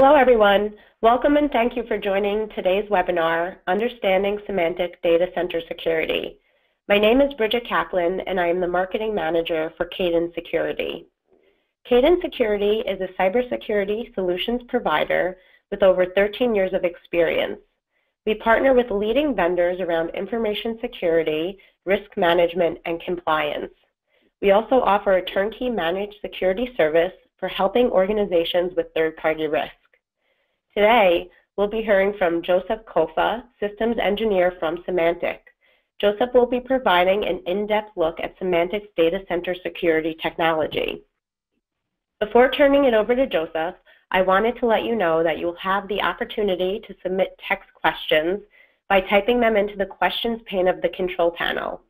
Hello, everyone. Welcome and thank you for joining today's webinar, Understanding Symantec Data Center Security. My name is Bridget Kaplan, and I am the Marketing Manager for Cayden Security. Cayden Security is a cybersecurity solutions provider with over 13 years of experience. We partner with leading vendors around information security, risk management, and compliance. We also offer a turnkey managed security service for helping organizations with third-party risk. Today, we'll be hearing from Joseph Kofa, Systems Engineer from Symantec. Joseph will be providing an in-depth look at Symantec's data center security technology. Before turning it over to Joseph, I wanted to let you know that you'll have the opportunity to submit text questions by typing them into the questions pane of the control panel.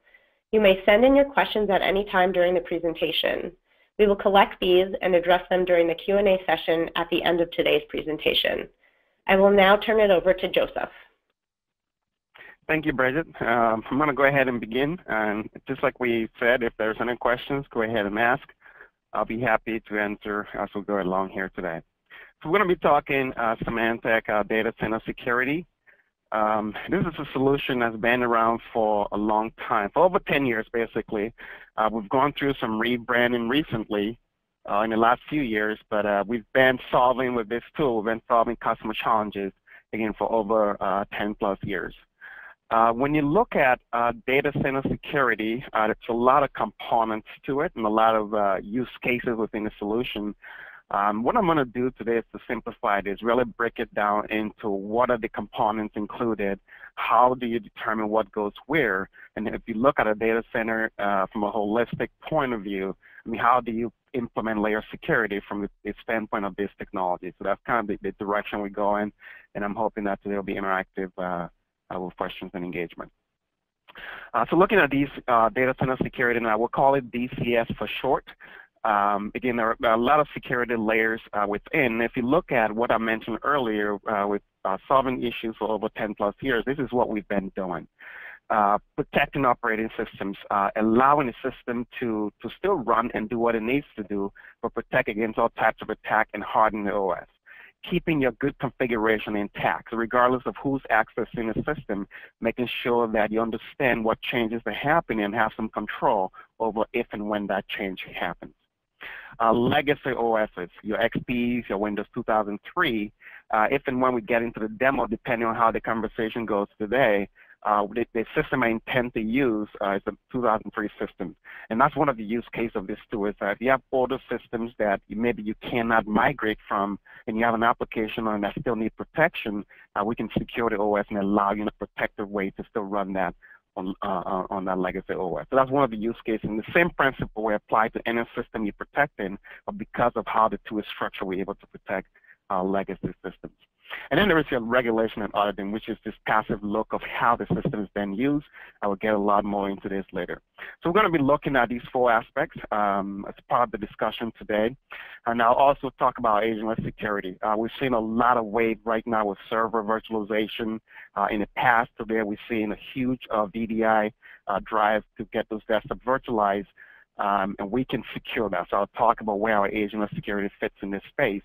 You may send in your questions at any time during the presentation. We will collect these and address them during the Q&A session at the end of today's presentation. I will now turn it over to Joseph. Thank you, Bridget. Um, I'm going to go ahead and begin. And just like we said, if there's any questions, go ahead and ask. I'll be happy to answer as we go along here today. So we're going to be talking uh, Symantec uh, data center security. Um, this is a solution that's been around for a long time, for over 10 years basically. Uh, we've gone through some rebranding recently, uh, in the last few years, but uh, we've been solving with this tool, we've been solving customer challenges, again, for over uh, 10 plus years. Uh, when you look at uh, data center security, uh, there's a lot of components to it and a lot of use cases within the solution. Um, what I'm going to do today is to simplify this, really break it down into what are the components included, how do you determine what goes where, and if you look at a data center from a holistic point of view, I mean, how do you implement layer security from the, standpoint of this technology? So that's kind of the, the, direction we go in, and I'm hoping that today will be interactive uh, uh, with questions and engagement. Uh, so looking at these uh, data center security, and I will call it DCS for short. Um, again, there are a lot of security layers uh, within. If you look at what I mentioned earlier uh, with uh, solving issues for over 10 plus years, this is what we've been doing. Uh, protecting operating systems, uh, allowing the system to, to still run and do what it needs to do, but protect against all types of attack and harden the OS. Keeping your good configuration intact, regardless of who's accessing the system, making sure that you understand what changes are happening and have some control over if and when that change happens uh, legacy OSs, your XPs, your Windows 2003, uh, if and when we get into the demo, depending on how the conversation goes today, uh, the, the, system I intend to use uh, is a 2003 system. And that's one of the use cases of this too, is that if you have older systems that maybe you cannot migrate from and you have an application on that still need protection, uh, we can secure the OS and allow you in a protective way to still run that on, uh, on that legacy OS. So that's one of the use cases. And the same principle we apply to any system you're protecting, but because of how the two is structured, we're able to protect uh, legacy systems. And then there is your regulation and auditing, which is this passive look of how the system is then used. I will get a lot more into this later. So we're going to be looking at these four aspects um, as part of the discussion today. And I'll also talk about agentless security. Uh, we've seen a lot of wave right now with server virtualization. Uh, in the past, today we're seeing a huge uh, VDI uh, drive to get those desktops virtualized. Um, and we can secure that. So I'll talk about where our agentless security fits in this space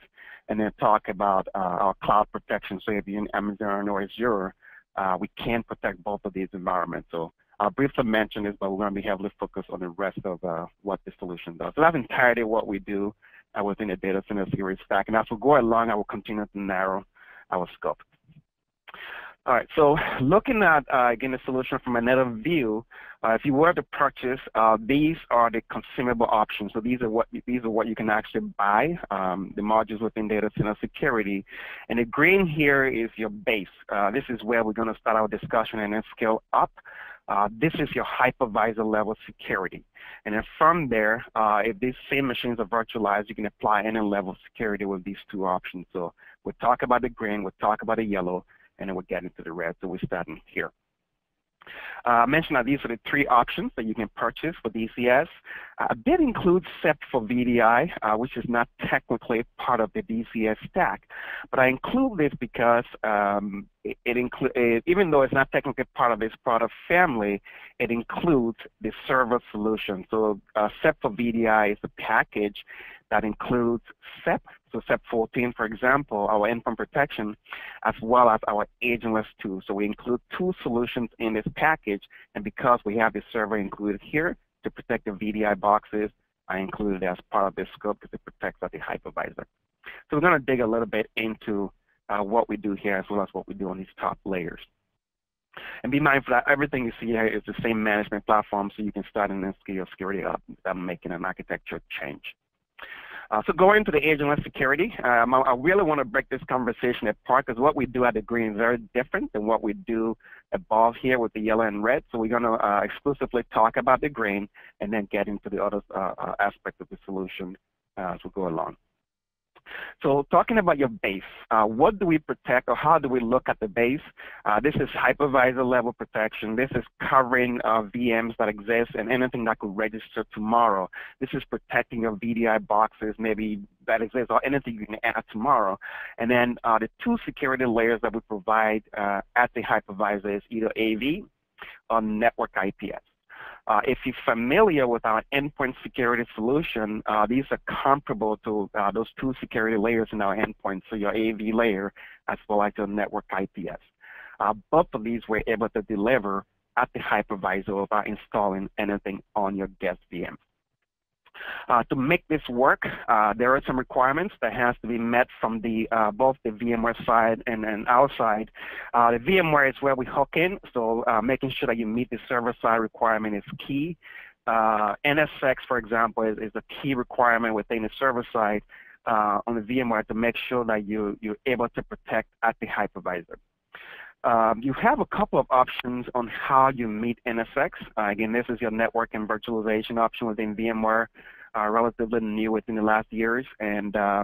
and then talk about uh, our cloud protection. So if you're in Amazon or Azure, uh, we can protect both of these environments. So I'll briefly mention this, but we're going to be heavily focused on the rest of uh, what the solution does. So that's entirely what we do uh, within the data center security stack. And as we go along, I will continue to narrow our scope. All right, so looking at, uh, again, the solution from another view, uh, if you were to purchase, uh, these are the consumable options. So these are what these are what you can actually buy, um, the modules within data center security. And the green here is your base. Uh, this is where we're going to start our discussion and then scale up. Uh, this is your hypervisor level security. And then from there, uh, if these same machines are virtualized, you can apply any level of security with these two options. So we'll talk about the green, we'll talk about the yellow, and then we'll get into the red. So we're starting here. Uh, I mentioned that these are the three options that you can purchase for DCS. Uh, bit includes SEP for VDI, uh, which is not technically part of the DCS stack. But I include this because um, it, it even though it's not technically part of this product family, it includes the server solution. So uh, SEP for VDI is a package that includes SEP So SEP 14, for example, our endpoint protection, as well as our agentless tool. So we include two solutions in this package, and because we have the server included here to protect the VDI boxes, I included it as part of this scope because it protects the hypervisor. So we're going to dig a little bit into uh, what we do here as well as what we do on these top layers. And be mindful that everything you see here is the same management platform, so you can start and then scale security up without making an architecture change. Uh, so going to the agentless security, um, I, I, really want to break this conversation apart because what we do at the green is very different than what we do above here with the yellow and red. So we're going to uh, exclusively talk about the green and then get into the other uh, uh aspects of the solution uh, as we go along. So talking about your base, uh, what do we protect or how do we look at the base? Uh, this is hypervisor level protection. This is covering uh, VMs that exist and anything that could register tomorrow. This is protecting your VDI boxes, maybe that exists or anything you can add tomorrow. And then uh, the two security layers that we provide uh, at the hypervisor is either AV or network IPS. Uh, if you're familiar with our endpoint security solution, uh, these are comparable to uh, those two security layers in our endpoint, so your AV layer as well as your network IPS. Uh, both of these we're able to deliver at the hypervisor without installing anything on your guest VM. Uh, to make this work, uh, there are some requirements that has to be met from the uh, both the VMware side and, and our side. Uh, the VMware is where we hook in, so uh, making sure that you meet the server side requirement is key. Uh, NSX, for example, is, is, a key requirement within the server side on the VMware to make sure that you, you're able to protect at the hypervisor. Um, you have a couple of options on how you meet NSX. Uh, again, this is your network and virtualization option within VMware, uh, relatively new within the last years, and uh,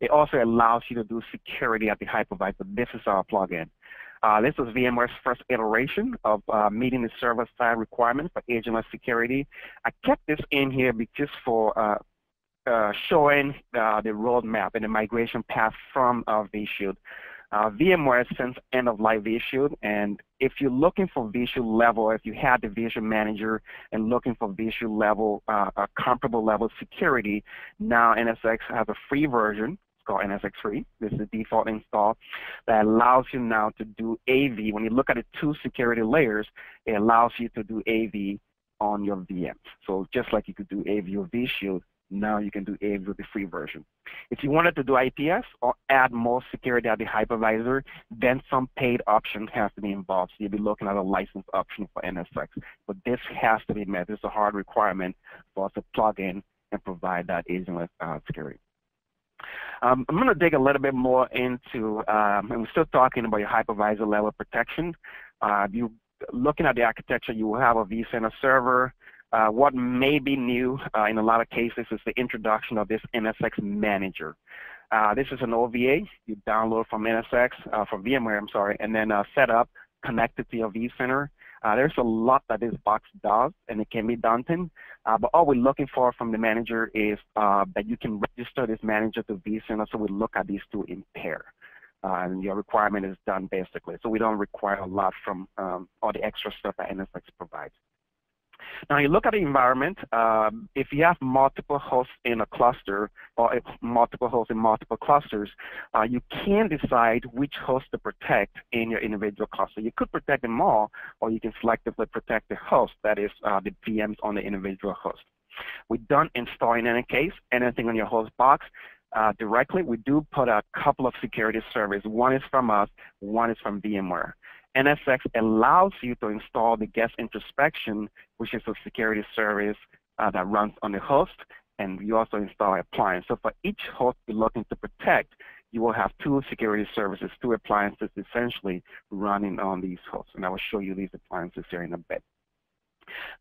it also allows you to do security at the hypervisor. This is our plugin. Uh, this was VMware's first iteration of uh, meeting the server-side requirement for agentless security. I kept this in here just for uh, showing the roadmap and the migration path from vShield. Uh, VMware since end of life vShield, and if you're looking for vShield level, if you had the vShield manager and looking for vShield level, uh, a comparable level security, now NSX has a free version. Called NSX Free. This is the default install that allows you now to do AV. When you look at the two security layers, it allows you to do AV on your VMs. So just like you could do AV with vShield, now you can do AV with the free version. If you wanted to do IPS or add more security at the hypervisor, then some paid option has to be involved. So you'll be looking at a license option for NSX. But this has to be met. This is a hard requirement for us to plug in and provide that agentless uh, security. Um, I'm going to dig a little bit more into, um, and we're still talking about your hypervisor level protection. Uh, you looking at the architecture, you will have a vCenter server, uh, what may be new uh, in a lot of cases is the introduction of this NSX Manager. Uh, this is an OVA you download from NSX, uh, from VMware, I'm sorry, and then uh, set up, connected to your vCenter. Uh, there's a lot that this box does, and it can be daunting. but all we're looking for from the manager is that you can register this manager to vCenter, so we look at these two in pair. and your requirement is done basically. So we don't require a lot from um, all the extra stuff that NSX provides. Now you look at the environment, um, if you have multiple hosts in a cluster or multiple hosts in multiple clusters, uh, you can decide which host to protect in your individual cluster. You could protect them all, or you can selectively protect the host, that is uh, the VMs on the individual host. We don't install in any case anything on your host box. Uh, directly, we do put a couple of security servers. One is from us, one is from VMware. NSX allows you to install the guest introspection, which is a security service uh, that runs on the host, and you also install appliance. So for each host you're looking to protect, you will have two security services, two appliances essentially running on these hosts. And I will show you these appliances here in a bit.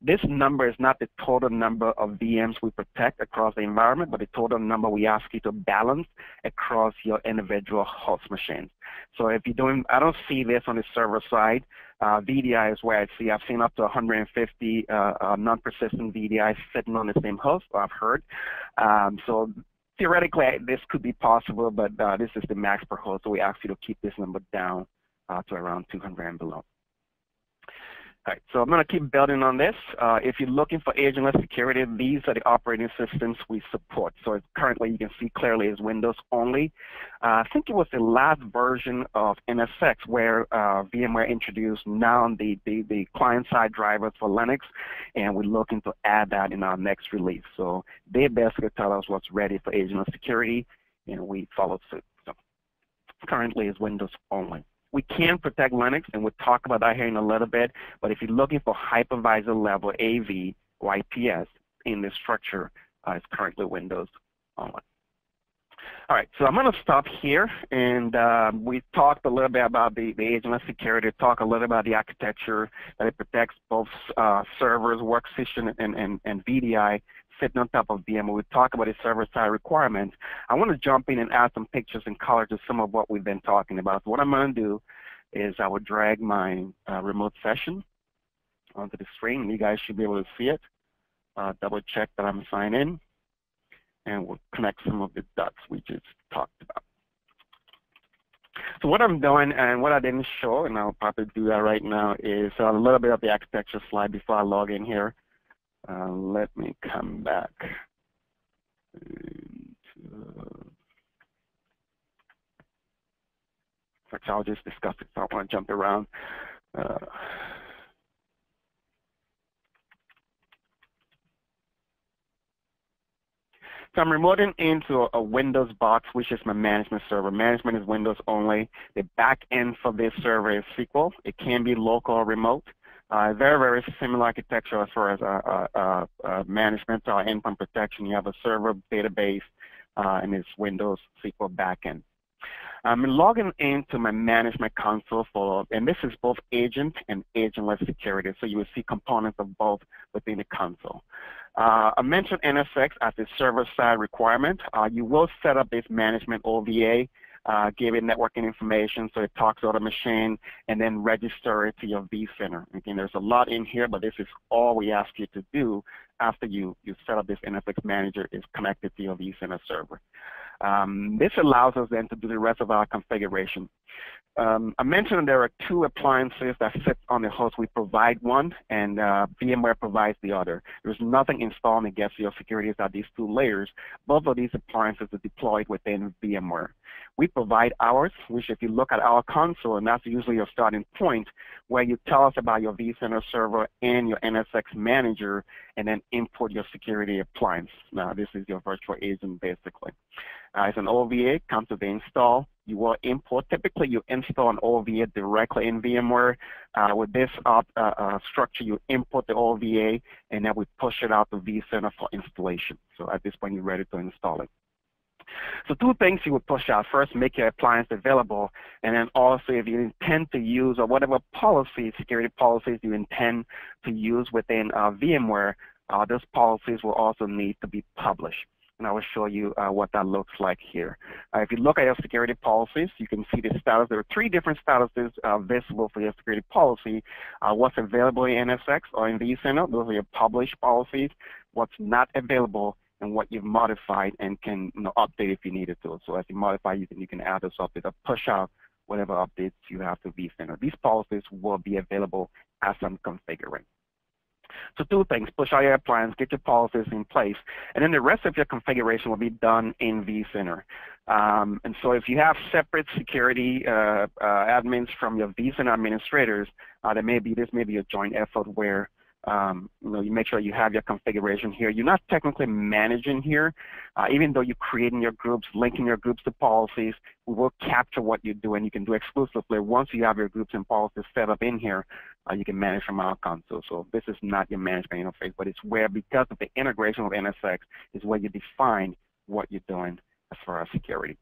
This number is not the total number of VMs we protect across the environment, but the total number we ask you to balance across your individual host machines. So if you're doing, I don't see this on the server side. Uh, VDI is where I see, I've seen up to 150 uh, uh, non-persistent VDI sitting on the same host, I've heard. Um, so theoretically, this could be possible, but uh, this is the max per host, so we ask you to keep this number down uh, to around 200 and below. Right, so I'm going to keep building on this. Uh, if you're looking for agentless security, these are the operating systems we support. So currently you can see clearly is Windows only. Uh, I think it was the last version of NSX where uh, VMware introduced now the, the, the client-side drivers for Linux, and we're looking to add that in our next release. So they basically tell us what's ready for agentless security, and we follow suit. So currently is Windows only we can protect Linux, and we'll talk about that here in a little bit. But if you're looking for hypervisor level AV or IPS in this structure, uh, it's currently Windows only. All right, so I'm going to stop here, and uh, we talked a little bit about the, the agentless security, talk a little about the architecture that it protects both uh, servers, workstation, and, and, and VDI sitting on top of VM. We talk about the server-side requirements. I want to jump in and add some pictures and color to some of what we've been talking about. So what I'm going to do is I will drag my uh, remote session onto the screen. You guys should be able to see it. Uh, double check that I'm signed in, and we'll connect some of the dots we just talked about. So what I'm doing and what I didn't show, and I'll probably do that right now, is a little bit of the architecture slide before I log in here. Uh, let me come back. Actually, I'll just discuss it. I want to jump around. Uh, So I'm remoting into a, Windows box, which is my management server. Management is Windows only. The back end for this server is SQL. It can be local or remote. Uh, very, very similar architecture as far as uh, uh, uh management or endpoint protection. You have a server database uh, and it's Windows SQL backend. I'm logging into my management console for, and this is both agent and agentless security. So you will see components of both within the console. Uh, I mentioned NSX as a server-side requirement. Uh, you will set up this management OVA uh, give it networking information so it talks to the machine, and then register it to your vCenter. Again, there's a lot in here, but this is all we ask you to do after you, you set up this NSX manager is connected to your vCenter server. Um, this allows us then to do the rest of our configuration. Um, I mentioned there are two appliances that sit on the host. We provide one, and uh, VMware provides the other. There's nothing installed against your security at these two layers. Both of these appliances are deployed within VMware. We provide ours, which if you look at our console, and that's usually your starting point, where you tell us about your vCenter server and your NSX manager, and then import your security appliance. Now, this is your virtual agent, basically. Uh, it's an OVA, comes with the install. You will import, typically you install an OVA directly in VMware. Uh, with this uh, uh, structure, you import the OVA, and then we push it out to vCenter for installation. So at this point, you're ready to install it. So two things you would push out. First, make your appliance available, and then also if you intend to use or whatever policies, security policies you intend to use within uh, VMware, uh, those policies will also need to be published. And I will show you uh, what that looks like here. Uh, if you look at your security policies, you can see the status. There are three different statuses uh, visible for your security policy. Uh, what's available in NSX or in vCenter, those are your published policies. What's not available and what you've modified and can you know, update if you needed to. So as you modify, you can, you can add those updates or push out whatever updates you have to vCenter. These policies will be available as I'm configuring. So two things, push out your appliance, get your policies in place, and then the rest of your configuration will be done in vCenter. Um, and so if you have separate security uh, uh, admins from your vCenter administrators, uh, there may be, this may be a joint effort where um, you know, you make sure you have your configuration here. You're not technically managing here, uh, even though you're creating your groups, linking your groups to policies, we will capture what you do and you can do exclusively. Once you have your groups and policies set up in here, uh, you can manage from our console. So this is not your management interface, but it's where, because of the integration with NSX, is where you define what you're doing as far as security.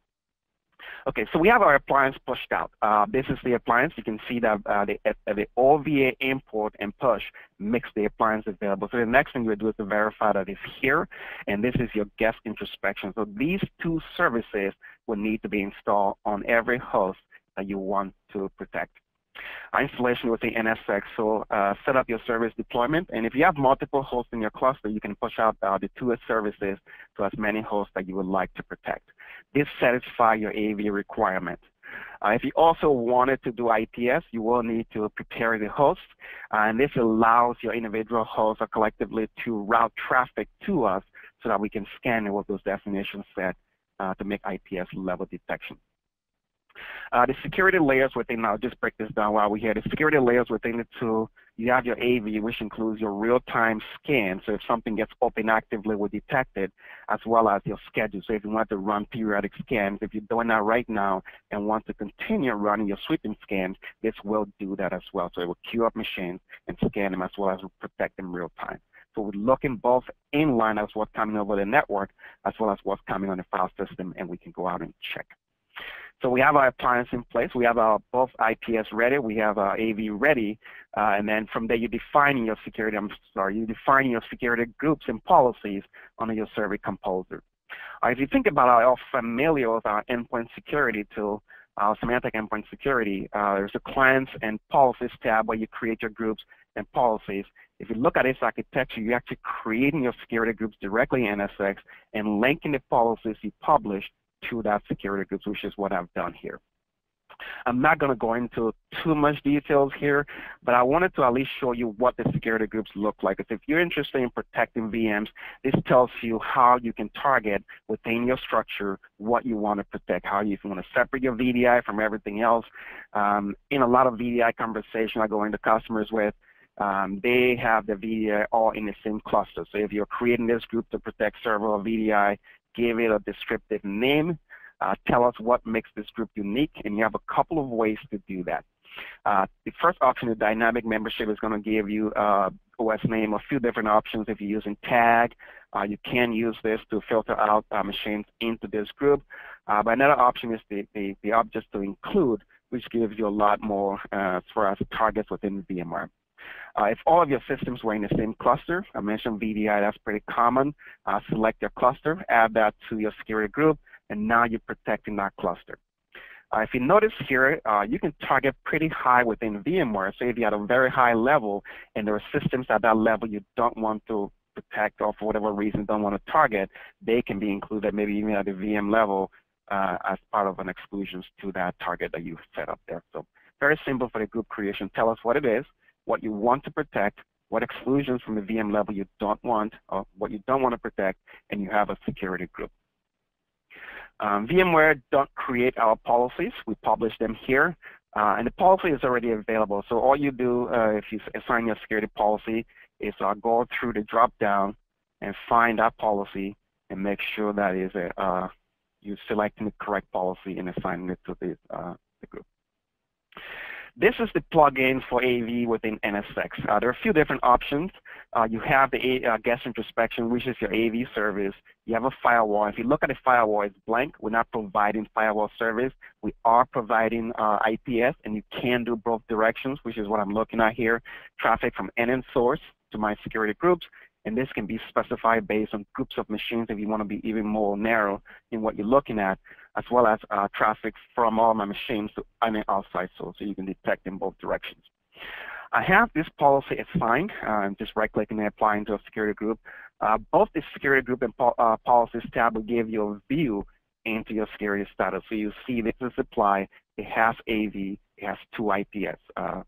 Okay, so we have our appliance pushed out. Uh, this is the appliance. You can see that uh, the, uh, the OVA import and push makes the appliance available. So the next thing you do is to verify that it's here, and this is your guest introspection. So these two services will need to be installed on every host that you want to protect. Installation with the NSX, so uh, set up your service deployment, and if you have multiple hosts in your cluster, you can push out uh, the two services to as many hosts that you would like to protect. This satisfies your AV requirement. Uh, if you also wanted to do IPS, you will need to prepare the host, uh, and this allows your individual hosts or collectively to route traffic to us so that we can scan it with those definitions set uh, to make IPS level detection. Uh, the security layers within, I'll just break this down while we're here. The security layers within the tool, you have your AV, which includes your real-time scan. So if something gets open actively, we detect it, as well as your schedule. So if you want to run periodic scans, if you're doing that right now and want to continue running your sweeping scans, this will do that as well. So it will queue up machines and scan them as well as protect them real time. So we're looking both inline as what's coming over the network, as well as what's coming on the file system, and we can go out and check. So we have our appliance in place. We have our both IPS ready. We have our AV ready. Uh, and then from there, you define your security, I'm sorry, you define your security groups and policies on your Service Composer. Uh, if you think about how familiar with our endpoint security tool, our Symantec endpoint security, uh, there's a clients and policies tab where you create your groups and policies. If you look at this architecture, you're actually creating your security groups directly in NSX and linking the policies you publish to that security groups, which is what I've done here. I'm not going to go into too much details here, but I wanted to at least show you what the security groups look like. If you're interested in protecting VMs, this tells you how you can target within your structure what you want to protect, how you, you want to separate your VDI from everything else. Um, in a lot of VDI conversation I go into customers with, um, they have the VDI all in the same cluster. So if you're creating this group to protect server or VDI, give it a descriptive name, uh, tell us what makes this group unique, and you have a couple of ways to do that. Uh, the first option, the dynamic membership, is going to give you uh, OS name, a few different options. If you're using tag, uh, you can use this to filter out uh, machines into this group. Uh, but another option is the, the, the objects to include, which gives you a lot more uh, as far as targets within VMware. Uh, if all of your systems were in the same cluster, I mentioned VDI, that's pretty common. Uh, select your cluster, add that to your security group, and now you're protecting that cluster. Uh, if you notice here, uh, you can target pretty high within VMware. So if you're at a very high level and there are systems at that level you don't want to protect or for whatever reason don't want to target, they can be included maybe even at the VM level uh, as part of an exclusions to that target that you set up there. So very simple for the group creation. Tell us what it is, what you want to protect, what exclusions from the VM level you don't want, or what you don't want to protect, and you have a security group. Um, VMware don't create our policies. We publish them here. Uh, and the policy is already available. So all you do uh, if you assign your security policy is uh, go through the drop-down and find that policy and make sure that is a, uh, you're selecting the correct policy and assigning it to the, uh, the group. This is the plugin for AV within NSX. Uh, there are a few different options. Uh, you have the uh, guest introspection, which is your AV service. You have a firewall. If you look at the firewall, it's blank. We're not providing firewall service. We are providing uh, IPS, and you can do both directions, which is what I'm looking at here. Traffic from NN source to my security groups, and this can be specified based on groups of machines if you want to be even more narrow in what you're looking at as well as uh, traffic from all my machines to any outside source, so you can detect in both directions. I have this policy assigned. Uh, I'm just right-clicking and applying to a security group. Uh, both the security group and po uh, policies tab will give you a view into your security status. So you see this is applied. It has AV. It has two IPS uh,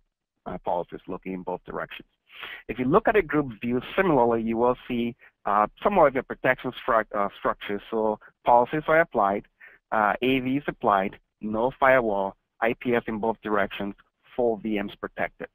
uh, policies looking in both directions. If you look at a group view, similarly, you will see uh, some of your protection stru structures. So policies are applied uh, AV applied, no firewall, IPS in both directions, full VMs protected.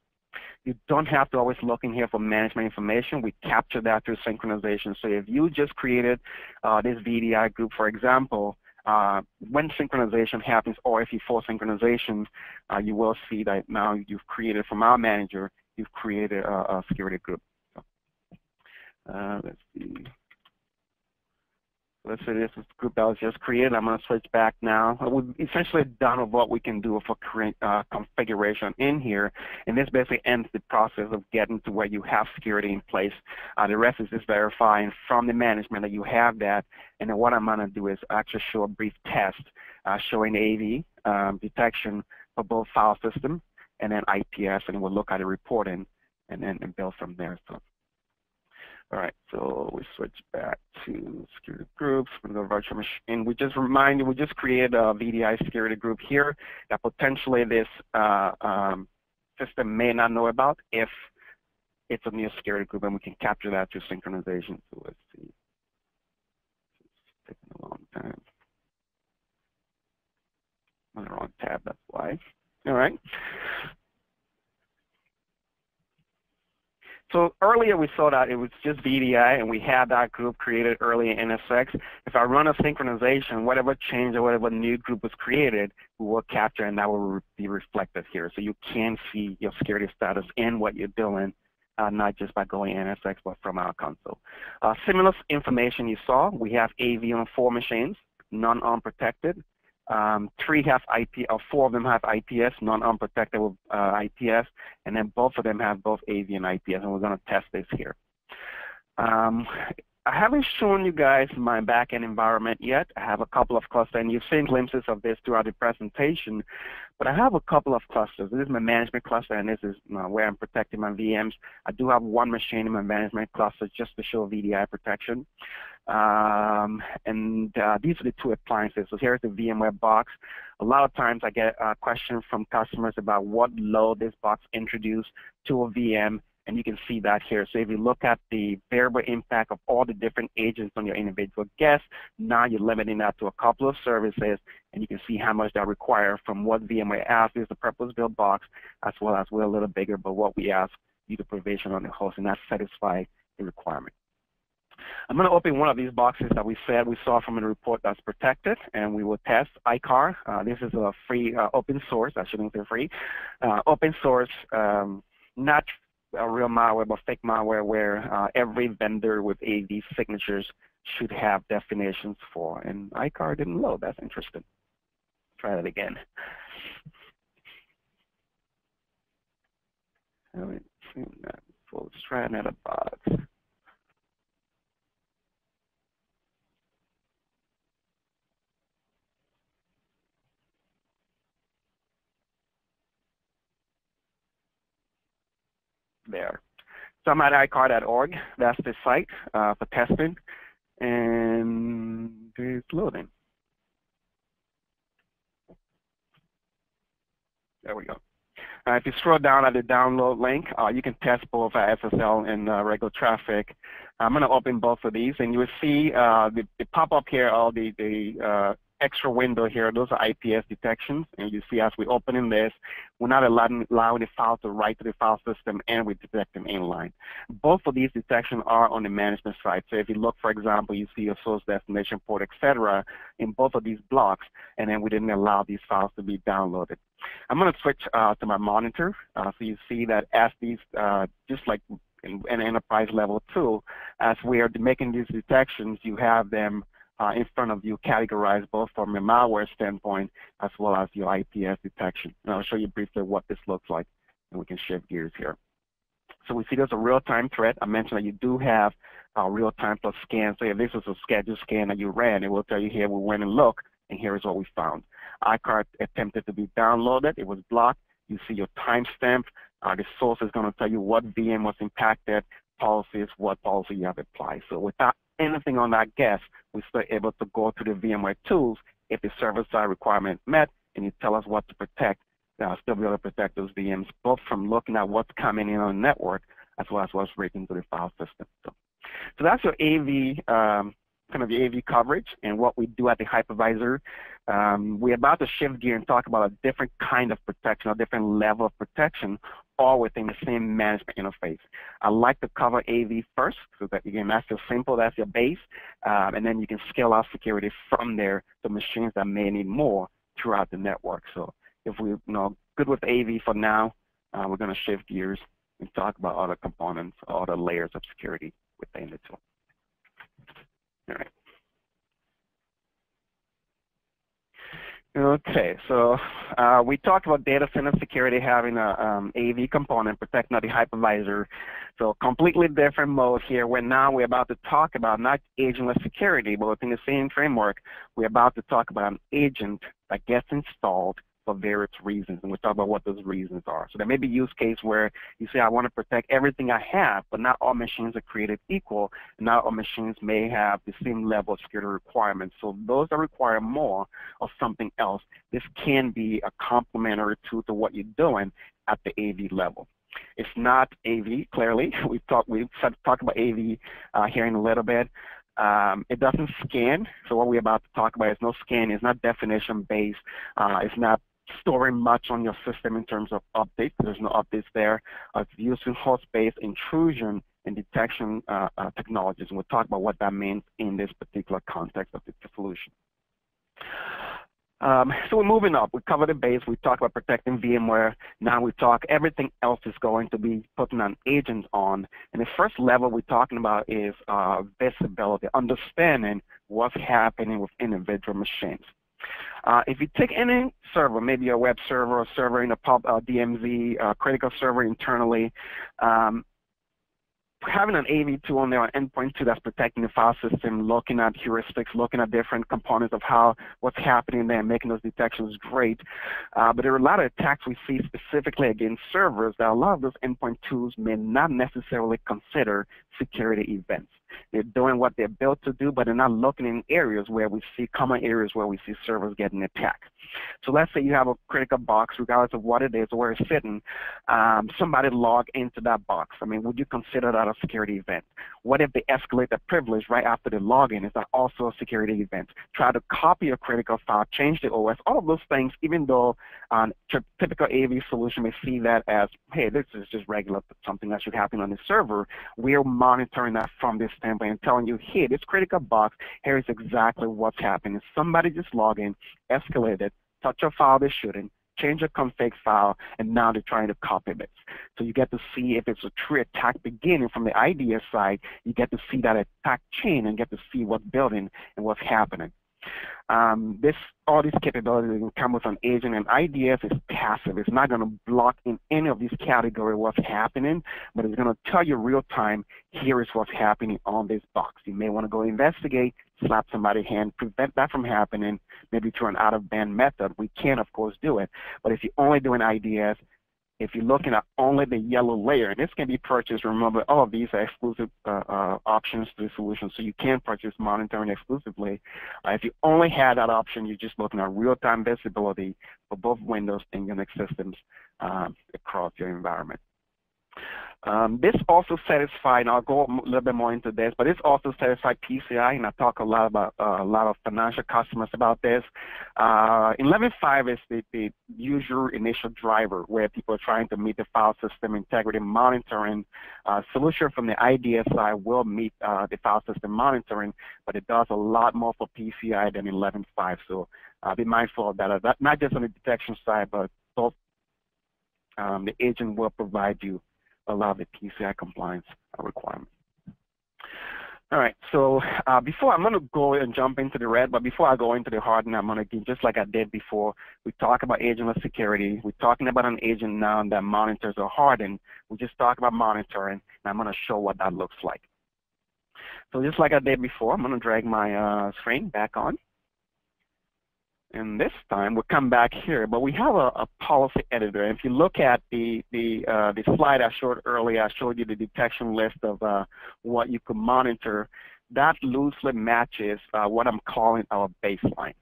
You don't have to always look in here for management information. We capture that through synchronization. So if you just created uh, this VDI group, for example, uh, when synchronization happens, or if you force synchronization, uh, you will see that now you've created from our manager, you've created a, a security group. So, uh, let's see let's say this is the group that was just created. I'm going to switch back now. We've essentially done of what we can do for create, uh, configuration in here, and this basically ends the process of getting to where you have security in place. Uh, the rest is just verifying from the management that you have that, and then what I'm going to do is actually show a brief test uh, showing AV um, detection for both file system and then IPS, and we'll look at the reporting and then and build from there. So. All right, so we switch back to security groups. we go virtual machine. We just remind you, we just created a VDI security group here that potentially this uh, um, system may not know about if it's a new security group, and we can capture that through synchronization. So let's see. It's taking a long time. On the wrong tab, that's why. All right. So earlier we saw that it was just VDI and we had that group created early in NSX. If I run a synchronization, whatever change or whatever new group was created, we will capture and that will be reflected here. So you can see your security status and what you're doing, uh, not just by going NSX, but from our console. Uh, similar information you saw, we have AV on four machines, none unprotected. Um, three have IP, or four of them have IPS, non-unprotected uh, IPS, and then both of them have both AV and IPS, and we're going to test this here. Um, I haven't shown you guys my backend environment yet. I have a couple of clusters, and you've seen glimpses of this throughout the presentation. But I have a couple of clusters. This is my management cluster, and this is uh, where I'm protecting my VMs. I do have one machine in my management cluster just to show VDI protection. Um, and uh, these are the two appliances. So here's the VMware box. A lot of times I get a question from customers about what load this box introduced to a VM and you can see that here. So if you look at the variable impact of all the different agents on your individual guests, now you're limiting that to a couple of services, and you can see how much that requires from what VMware asks is the purpose-built box, as well as we're a little bigger, but what we ask you to provision on the host, and that satisfies the requirement. I'm going to open one of these boxes that we said we saw from a report that's protected, and we will test EICAR. Uh, this is a free uh, open source, I shouldn't say free, uh, open source, um, not a real malware, but fake malware where uh, every vendor with AV signatures should have definitions for. And EICAR didn't load. That's interesting. Try that again. let's try another box. There. So I'm at eicar.org. That's the site uh, for testing. And it's loading. There we go. Uh, if you scroll down at the download link, uh, you can test both SSL and uh, regular traffic. I'm going to open both of these, and you will see uh, the, the pop-up here, all the, the uh, extra window here, those are IPS detections. And you see as we open in this, we're not allowing, allowing the file to write to the file system and we detect them inline. Both of these detections are on the management side. So if you look, for example, you see a source destination port, etc., in both of these blocks, and then we didn't allow these files to be downloaded. I'm going to switch uh, to my monitor. Uh, so you see that as these, uh, just like in enterprise level tool, as we are making these detections, you have them uh, in front of you categorized both from a malware standpoint as well as your IPS detection. And I'll show you briefly what this looks like, and we can shift gears here. So we see there's a real-time threat. I mentioned that you do have uh, real-time plus scan. So if this is a scheduled scan that you ran, it will tell you here we went and looked, and here is what we found. iCard attempted to be downloaded. It was blocked. You see your timestamp. Uh, the source is going to tell you what VM was impacted, policies, what policy you have applied. So without anything on that guest, we're still able to go to the VMware tools if the server-side requirement met and you tell us what to protect, uh, still be able to protect those VMs, both from looking at what's coming in on the network as well as what's written to the file system. So, so that's your AV, um, kind of AV coverage and what we do at the hypervisor. Um, we're about to shift gear and talk about a different kind of protection, a different level of protection all within the same management interface. I like to cover AV first, so that again, that's your simple, that's your base, um, and then you can scale out security from there to machines that may need more throughout the network. So if we're you know, good with AV for now, uh, we're going to shift gears and talk about other components, other layers of security within the tool. All right. Okay, so uh, we talked about data center security having a um, AV component protecting the hypervisor. So completely different mode here where now we're about to talk about not agentless security, but within the same framework, we're about to talk about an agent that gets installed for various reasons, and we'll talk about what those reasons are. So there may be use case where you say, I want to protect everything I have, but not all machines are created equal, and not all machines may have the same level of security requirements. So those that require more of something else, this can be a complementary tool to what you're doing at the AV level. It's not AV, clearly. We've talked, we've talked about AV uh, here in a little bit. Um, it doesn't scan, so what we're about to talk about is no scan. It's not definition-based. Uh, it's not storing much on your system in terms of updates. There's no updates there. Uh, it's using host-based intrusion and detection uh, uh, technologies, and we'll talk about what that means in this particular context of the solution. Um, so we're moving up. We covered the base. We talked about protecting VMware. Now we talk everything else is going to be putting an agent on. And the first level we're talking about is uh, visibility, understanding what's happening with individual machines. Uh, if you take any server, maybe a web server, a server in a pub, uh, DMZ, a critical server internally, um, having an AV2 on there, an endpoint 2 that's protecting the file system, looking at heuristics, looking at different components of how what's happening there, making those detections great. Uh, but there are a lot of attacks we see specifically against servers that a lot of those endpoint tools may not necessarily consider security events. They're doing what they're built to do, but they're not looking in areas where we see common areas where we see servers getting attacked. So let's say you have a critical box, regardless of what it is or where it's sitting. Um, somebody log into that box. I mean, would you consider that a security event? What if they escalate the privilege right after the login? Is that also a security event? Try to copy a critical file, change the OS, all of those things, even though um, typical AV solution may see that as, hey, this is just regular, something that should happen on the server. We're monitoring that from this standpoint and telling you, hey, this critical box, here is exactly what's happening. Somebody just logged in, escalated, touch a file they shouldn't, change a config file, and now they're trying to copy this. So you get to see if it's a true attack beginning from the IDS side, you get to see that attack chain and get to see what's building and what's happening. Um, this all these capabilities will come with an agent, and IDS is passive. It's not going to block in any of these categories what's happening, but it's going to tell you real time, here is what's happening on this box. You may want to go investigate, slap somebody's hand, prevent that from happening, maybe through an out-of-band method. We can, of course, do it. But if you're only doing IDS, if you're looking at only the yellow layer, and this can be purchased, remember all of these are exclusive uh, uh, options to the solution, so you can purchase monitoring exclusively. Uh, if you only had that option, you're just looking at real-time visibility for both Windows and Unix systems um, across your environment. Um, this also satisfies, and I'll go a little bit more into this, but this also satisfies PCI, and I talk a lot about uh, a lot of financial customers about this. Uh, 11.5 is the, the usual initial driver where people are trying to meet the file system integrity monitoring. Uh, solution from the IDS side will meet uh, the file system monitoring, but it does a lot more for PCI than 11.5. So uh, be mindful of that, not just on the detection side, but both um, the agent will provide you allow the PCI compliance requirement. All right, so uh, before I'm going to go and jump into the red, but before I go into the hardening, I'm going to just like I did before, we talk about agentless security. We're talking about an agent now that monitors are hardened. We just talk about monitoring, and I'm going to show what that looks like. So just like I did before, I'm going to drag my uh, screen back on. And this time we'll come back here, but we have a, a policy editor. And if you look at the the uh, the slide I showed earlier, I showed you the detection list of uh, what you could monitor. That loosely matches uh, what I'm calling our baseline.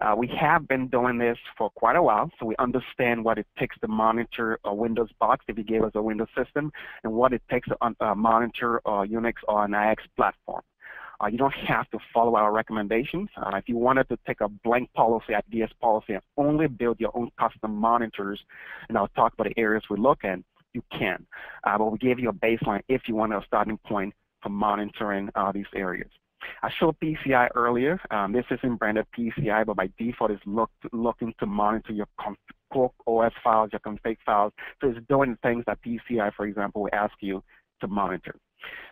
Uh, we have been doing this for quite a while, so we understand what it takes to monitor a Windows box if you gave us a Windows system, and what it takes to uh, monitor a Unix or an AIX platform. Uh, you don't have to follow our recommendations. Uh, if you wanted to take a blank policy, IDS policy, and only build your own custom monitors, and I'll talk about the areas we look at, you can. Uh, but we gave you a baseline if you want a starting point for monitoring uh, these areas. I showed PCI earlier. Um, this isn't branded PCI, but by default it's look looking to monitor your core OS files, your config files. So it's doing things that PCI, for example, will ask you to monitor.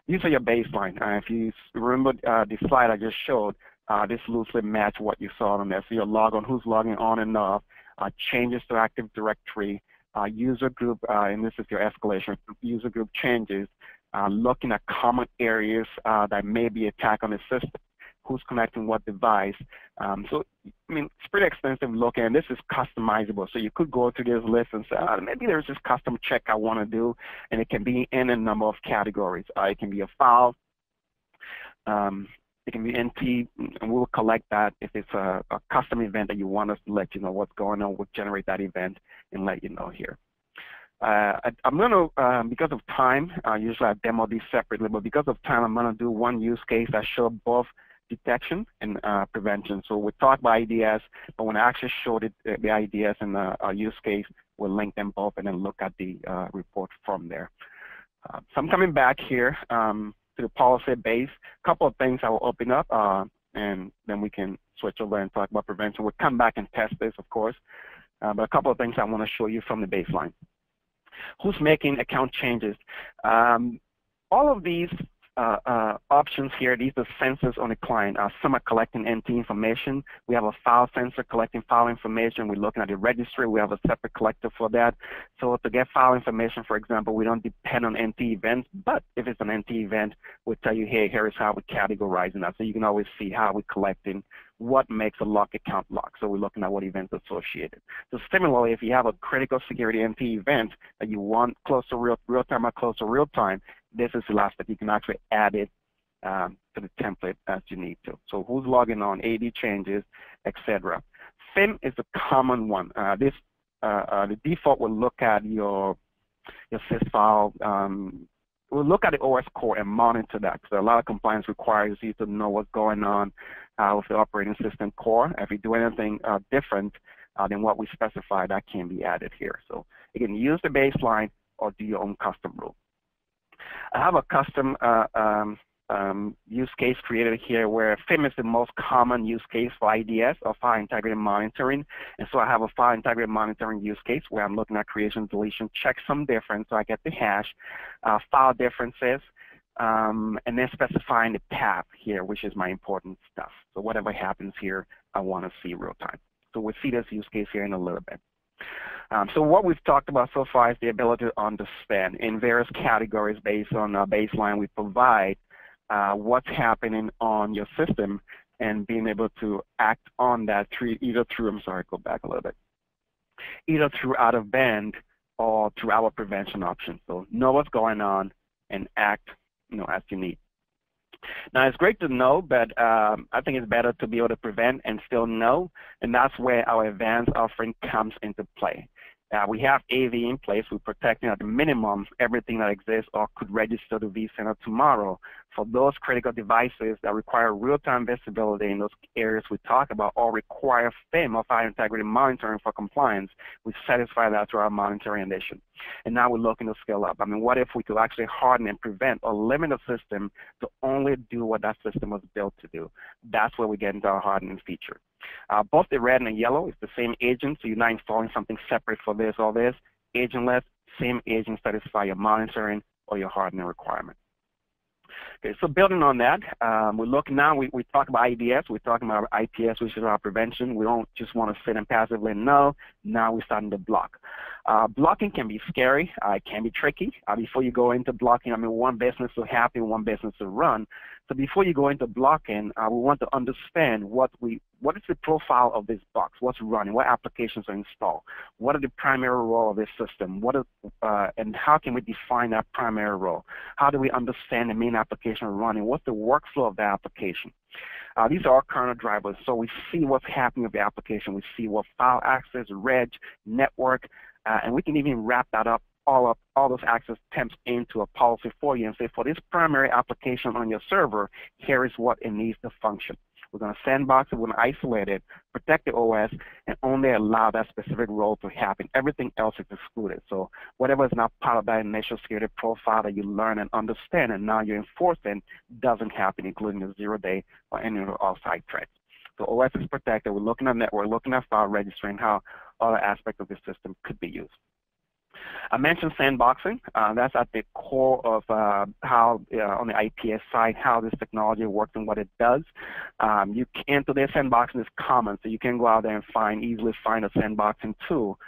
These are your baseline. Uh, if you remember uh, the slide I just showed, uh, this loosely match what you saw on there. So your log on, who's logging on and off, uh, changes to Active Directory, uh, user group, uh, and this is your escalation, user group changes, looking at common areas that may be attacked on the system. Who's connecting what device. Um, so, I mean, it's pretty expensive looking, and this is customizable. So you could go to this list and say, oh, maybe there's this custom check I want to do, and it can be in a number of categories. Uh, it can be a file. Um, it can be NT, and we'll collect that. If it's a, a, custom event that you want us to let you know what's going on, we'll generate that event and let you know here. Uh, I, am going to, um, because of time, uh, usually I demo these separately, but because of time, I'm going to do one use case that show both detection and uh, prevention. So we talk about IDS, but when I actually showed it, uh, the IDS and the uh, use case, we'll link them both and then look at the uh, report from there. so I'm coming back here. Um, to the policy base. A couple of things I will open up, uh, and then we can switch over and talk about prevention. We'll come back and test this, of course, uh, but a couple of things I want to show you from the baseline. Who's making account changes? Um, all of these uh, uh, options here, these are sensors on the client. Uh, some are collecting NT information. We have a file sensor collecting file information. We're looking at the registry. We have a separate collector for that. So to get file information, for example, we don't depend on NT events, but if it's an NT event, we'll tell you, hey, here is how we're categorizing that. So you can always see how we're collecting what makes a lock account lock. So we're looking at what events associated. So similarly, if you have a critical security NT event that you want close to real, real time or close to real time, this is the last step. You can actually add it um, to the template as you need to. So who's logging on, AD changes, etc. FIM is a common one. Uh, this uh, uh, the default will look at your your sys file. Um, we'll look at the OS core and monitor that because a lot of compliance requires you to know what's going on with the operating system core. If you do anything uh, different uh, than what we specify, that can be added here. So can use the baseline or do your own custom rule. I have a custom uh, um, um, use case created here where FIM is the most common use case for IDS or file integrity monitoring. And so I have a file integrity monitoring use case where I'm looking at creation, deletion, checksum difference, so I get the hash, uh, file differences, um, and then specifying the path here, which is my important stuff. So whatever happens here, I want to see real time. So we'll see this use case here in a little bit. Um, so what we've talked about so far is the ability to understand in various categories based on a baseline we provide uh, what's happening on your system and being able to act on that either through, I'm sorry, go back a little bit, either through out of band or through our prevention options. So know what's going on and act you know, as you need. Now, it's great to know, but um, I think it's better to be able to prevent and still know, and that's where our advanced offering comes into play. Uh, we have AV in place. We're protecting at the minimum everything that exists or could register to vCenter tomorrow for those critical devices that require real-time visibility in those areas we talk about or require FIM or file integrity monitoring for compliance. We satisfy that through our monitoring edition. And now we're looking to scale up. I mean, what if we could actually harden and prevent or limit a system to only do what that system was built to do? That's where we get into our hardening feature. Uh, both the red and the yellow is the same agent, so you're not installing something separate for this or this. Agentless, same agent satisfy your monitoring or your hardening requirement. Okay, so building on that, um, we look now, we, we talk about IDS, we're talking about IPS, which is our prevention. We don't just want to sit and passively know. Now we're starting to block. Uh, blocking can be scary. Uh, it can be tricky. Uh, before you go into blocking, I mean, one business to happen, one business to run. So before you go into blocking, uh, we want to understand what we what is the profile of this box? What's running? What applications are installed? What are the primary role of this system? What is, uh, and how can we define that primary role? How do we understand the main application running? What's the workflow of that application? Uh, these are our kernel drivers, so we see what's happening with the application. We see what file access, reg, network, uh, and we can even wrap that up all of all those access temps into a policy for you and say, for this primary application on your server, here is what it needs to function. We're going to sandbox it, we're going to isolate it, protect the OS, and only allow that specific role to happen. Everything else is excluded. So whatever is not part of that initial security profile that you learn and understand and now you're enforcing doesn't happen, including the zero-day or any other offsite threats. So OS is protected. We're looking at network, looking at file registry, and how other aspects of the system could be used. I mentioned sandboxing. Uh, that's at the core of uh, how, uh, on the IPS side, how this technology works and what it does. Um, you can, today sandboxing is common, so you can go out there and find, easily find a sandboxing tool.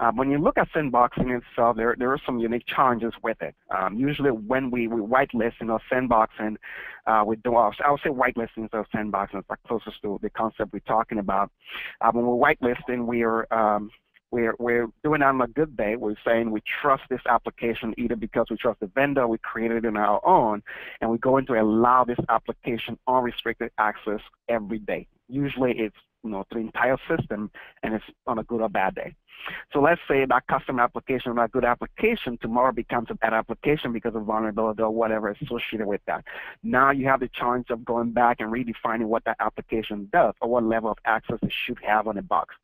Uh, when you look at sandboxing itself, there, there are some unique challenges with it. Um, usually when we, we whitelist in our sandboxing, uh, we do, I would say whitelisting instead of sandboxing is the closest to the concept we're talking about. Uh, when we're whitelisting, we are um, we're, we're doing on a good day. We're saying we trust this application either because we trust the vendor, we created it on our own, and we're going to allow this application unrestricted access every day. Usually it's you know, the entire system, and it's on a good or bad day. So let's say that custom application that good application tomorrow becomes a bad application because of vulnerability or whatever associated with that. Now you have the chance of going back and redefining what that application does or what level of access it should have on the box.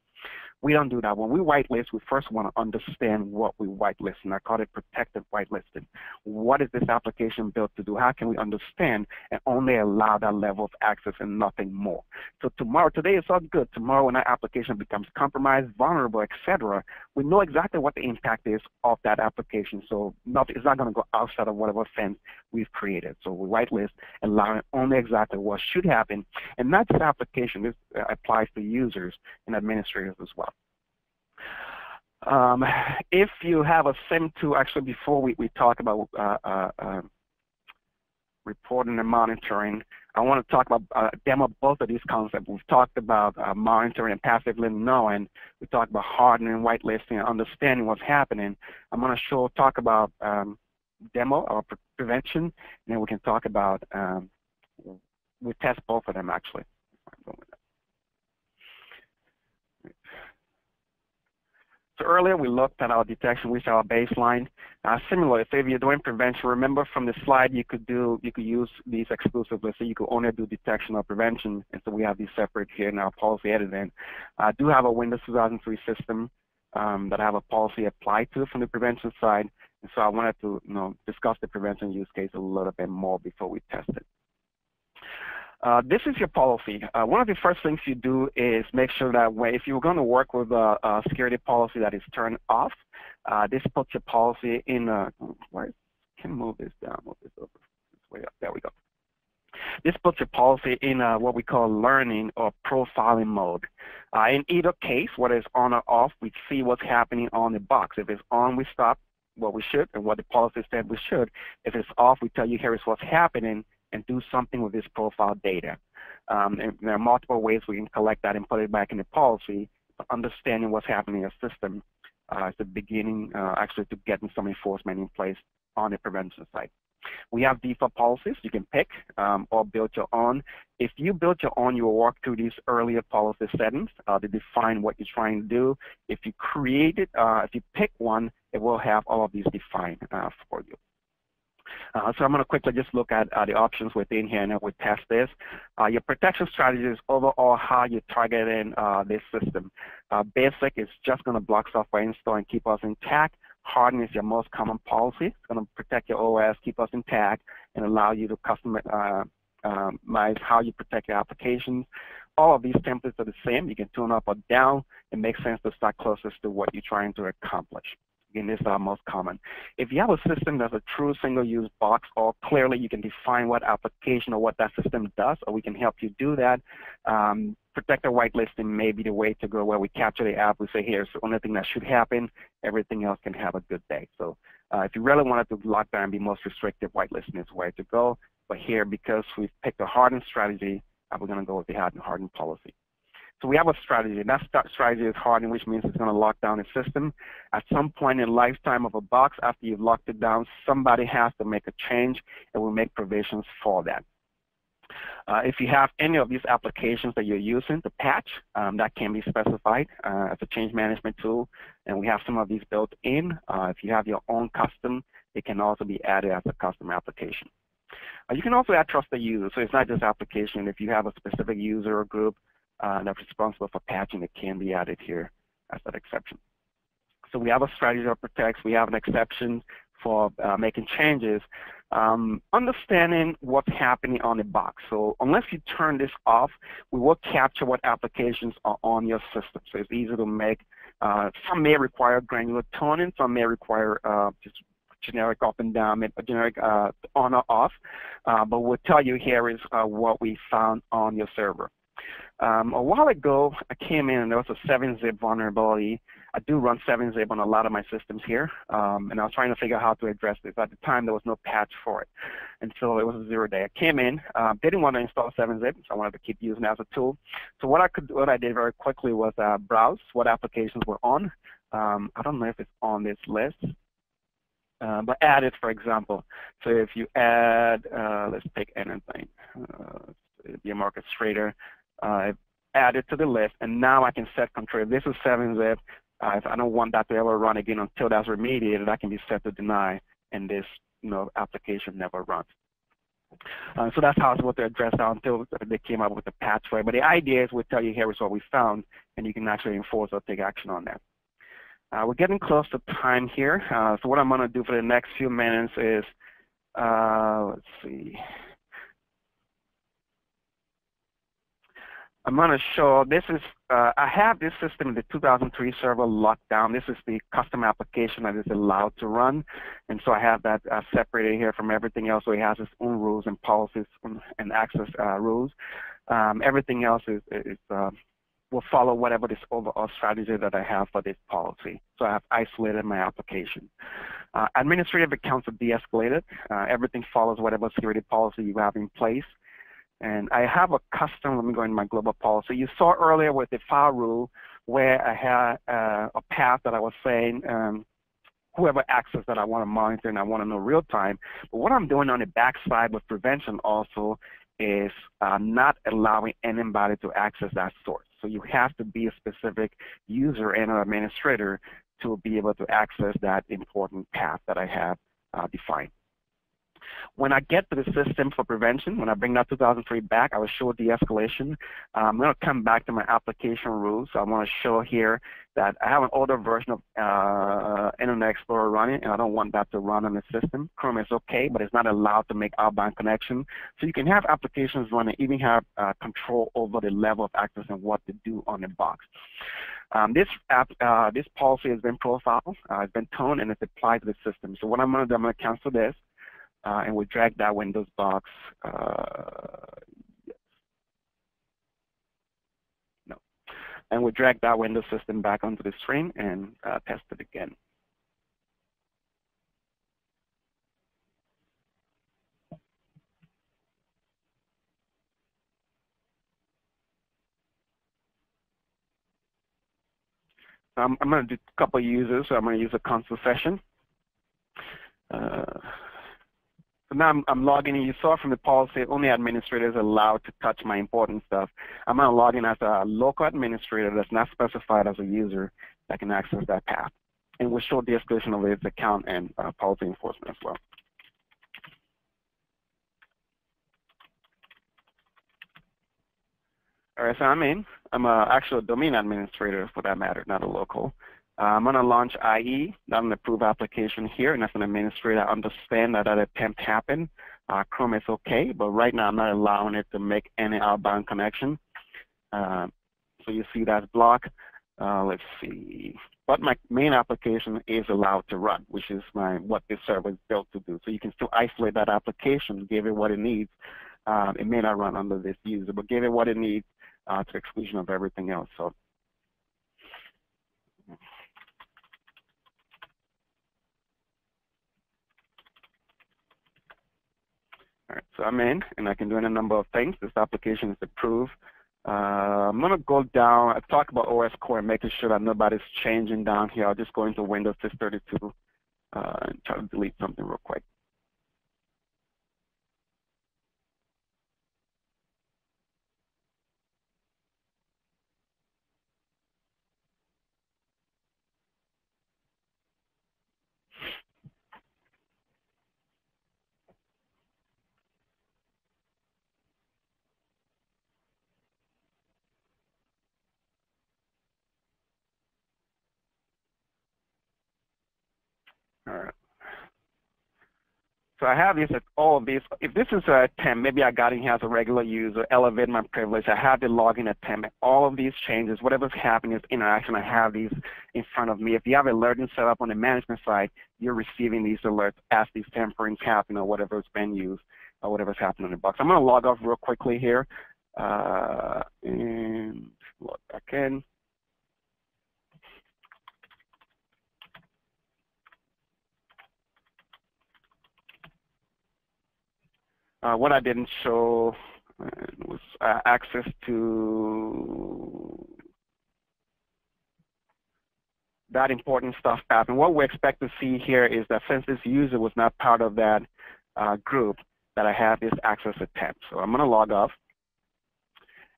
We don't do that. When we whitelist, we first want to understand what we whitelist, and I call it protective whitelisting. What is this application built to do? How can we understand and only allow that level of access and nothing more? So tomorrow, today is all good. Tomorrow, when that application becomes compromised, vulnerable, etc., we know exactly what the impact is of that application. So not, it's not going to go outside of whatever fence we've created. So we whitelist, allowing only exactly what should happen, and not just application. This applies to users and administrators as well. Um, if you have a SIEM tool, actually before we, we talk about uh, uh, uh, reporting and monitoring, I want to talk about uh, demo both of these concepts. We've talked about uh, monitoring and passively knowing. We talked about hardening, whitelisting, and understanding what's happening. I'm going to show talk about um, demo or pre prevention, and then we can talk about um, we test both of them actually. So earlier we looked at our detection, which our baseline. Uh, similarly, if you're doing prevention, remember from the slide you could do, you could use these exclusively, so you could only do detection or prevention, and so we have these separate here in our policy editing. I do have a Windows 2003 system um, that I have a policy applied to from the prevention side, and so I wanted to, you know, discuss the prevention use case a little bit more before we test it. Uh, this is your policy. Uh, one of the first things you do is make sure that when, if you're going to work with a, a, security policy that is turned off, uh, this puts your policy in a, where, can move this down, move this over, this way up, there we go. This puts your policy in a, what we call learning or profiling mode. Uh, in either case, whether it's on or off, we see what's happening on the box. If it's on, we stop what we should and what the policy said we should. If it's off, we tell you here is what's happening and do something with this profile data. Um, there are multiple ways we can collect that and put it back in the policy. Understanding what's happening in the system uh, is the beginning uh, actually to getting some enforcement in place on the prevention side. We have default policies you can pick um, or build your own. If you build your own, you will walk through these earlier policy settings uh, to define what you're trying to do. If you create it, uh, if you pick one, it will have all of these defined uh, for you. Uh, so I'm going to quickly just look at uh, the options within here and we test this. Uh, your protection strategy is overall how you're targeting uh, this system. Uh, basic is just going to block software install and keep us intact. Harden is your most common policy. It's going to protect your OS, keep us intact, and allow you to customize uh, um, how you protect your applications. All of these templates are the same. You can tune up or down. It makes sense to start closest to what you're trying to accomplish. Again, this is our most common. If you have a system that's a true single-use box, or clearly you can define what application or what that system does, or we can help you do that, um, protector whitelisting may be the way to go where we capture the app, we say here's the only thing that should happen, everything else can have a good day. So uh, if you really wanted to lock down and be most restrictive, whitelisting is the way to go. But here, because we've picked a hardened strategy, uh, we're going to go with the hardened policy. So we have a strategy. and That strategy is hardening, which means it's going to lock down the system. At some point in the lifetime of a box, after you've locked it down, somebody has to make a change, and we make provisions for that. Uh, if you have any of these applications that you're using to patch, um, that can be specified uh, as a change management tool, and we have some of these built in. Uh, if you have your own custom, it can also be added as a custom application. Uh, you can also add trusted users, so it's not just application. If you have a specific user or group uh, that's responsible for patching, it can be added here as that exception. So we have a strategy that protects. We have an exception for uh, making changes. Um, understanding what's happening on the box. So unless you turn this off, we will capture what applications are on your system. So it's easy to make. Uh, some may require granular toning. Some may require uh, just generic up and down, generic uh, on or off. Uh, but we'll tell you here is what we found on your server. Um, a while ago, I came in and there was a 7-zip vulnerability. I do run 7-zip on a lot of my systems here, um, and I was trying to figure out how to address this. At the time, there was no patch for it, and so it was a zero day. I came in, uh, didn't want to install 7-zip, so I wanted to keep using it as a tool. So what I could, what I did very quickly was uh, browse what applications were on. Um, I don't know if it's on this list, uh, but add it, for example. So if you add, uh, let's pick anything, uh, be a market trader, uh, add it to the list, and now I can set control. If this is 7-zip, uh, if I don't want that to ever run again until that's remediated, I can be set to deny, and this you know, application never runs. Uh, so that's how it's supposed to address that until they came up with a patch for it. But the idea is we tell you here is what we found, and you can actually enforce or take action on that. Uh, we're getting close to time here. Uh, so what I'm going to do for the next few minutes is, uh, let's see. I'm going to show, this is, uh, I have this system, in the 2003 server locked down. This is the custom application that is allowed to run. And so I have that uh, separated here from everything else. So it has its own rules and policies and access uh, rules. Um, everything else is, is uh, will follow whatever this overall strategy that I have for this policy. So I have isolated my application. Uh, administrative accounts are de-escalated. Uh, everything follows whatever security policy you have in place. And I have a custom, let me go into my global policy. You saw earlier with the file rule where I had uh, a path that I was saying um, whoever access that I want to monitor and I want to know real time. But what I'm doing on the backside with prevention also is uh, not allowing anybody to access that source. So you have to be a specific user and an administrator to be able to access that important path that I have uh, defined. When I get to the system for prevention, when I bring that 2003 back, I will show de-escalation. I'm going to come back to my application rules. I want to show here that I have an older version of uh, Internet Explorer running, and I don't want that to run on the system. Chrome is okay, but it's not allowed to make outbound connection. So you can have applications running, even have uh, control over the level of access and what to do on the box. Um, this app, uh, this policy has been profiled, uh, it's been toned, and it's applied to the system. So what I'm going to do, I'm going to cancel this and we drag that Windows box. Uh, yes. No. And we drag that Windows system back onto the screen and uh, test it again. I'm, I'm going to do a couple of users. So I'm going to use a console session. Uh, now I'm, I'm, logging in. You saw from the policy, only administrators are allowed to touch my important stuff. I'm going to log in as a local administrator that's not specified as a user that can access that path. And we'll show the escalation of its account and uh, policy enforcement as well. All right, so I'm in. I'm a actual domain administrator for that matter, not a local. Uh, I'm going to launch IE, not an approved application here, and as an administrator, I understand that that attempt happened. Uh, Chrome is okay, but right now I'm not allowing it to make any outbound connection. Uh, so you see that block. Uh, let's see. But my main application is allowed to run, which is my what this server is built to do. So you can still isolate that application, give it what it needs. Uh, it may not run under this user, but give it what it needs uh, to exclusion of everything else. So All right, so I'm in, and I can do any number of things. This application is approved. Uh, I'm going to go down, I talk about OS core and making sure that nobody's changing down here. I'll just go into Windows 632 uh, and try to delete something real quick. All right. So I have these, all of these. If this is a attempt, maybe I got in here as a regular user, elevate my privilege. I have the login attempt. All of these changes, whatever's happening is interaction. I have these in front of me. If you have alerting set up on the management side, you're receiving these alerts as these tamperings happen or whatever's been used or whatever's happening in the box. I'm going to log off real quickly here. Uh, and log back in. What I didn't show uh, was uh, access to that important stuff app. And what we expect to see here is that since this user was not part of that uh, group, that I have this access attempt. So I'm going to log off,